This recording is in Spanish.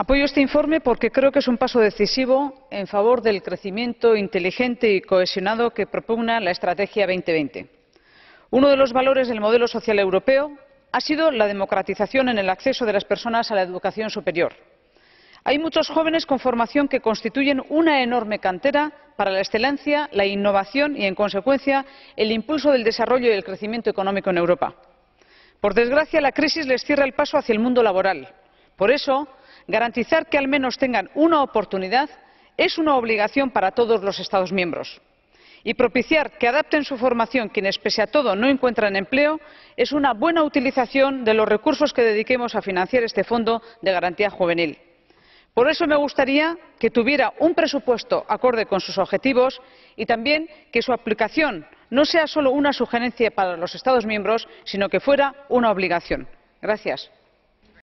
Apoyo este informe porque creo que es un paso decisivo en favor del crecimiento inteligente y cohesionado que propugna la Estrategia 2020. Uno de los valores del modelo social europeo ha sido la democratización en el acceso de las personas a la educación superior. Hay muchos jóvenes con formación que constituyen una enorme cantera para la excelencia, la innovación y, en consecuencia, el impulso del desarrollo y el crecimiento económico en Europa. Por desgracia, la crisis les cierra el paso hacia el mundo laboral. Por eso, garantizar que al menos tengan una oportunidad es una obligación para todos los Estados miembros. Y propiciar que adapten su formación quienes, pese a todo, no encuentran empleo es una buena utilización de los recursos que dediquemos a financiar este Fondo de Garantía Juvenil. Por eso me gustaría que tuviera un presupuesto acorde con sus objetivos y también que su aplicación no sea solo una sugerencia para los Estados miembros, sino que fuera una obligación. Gracias.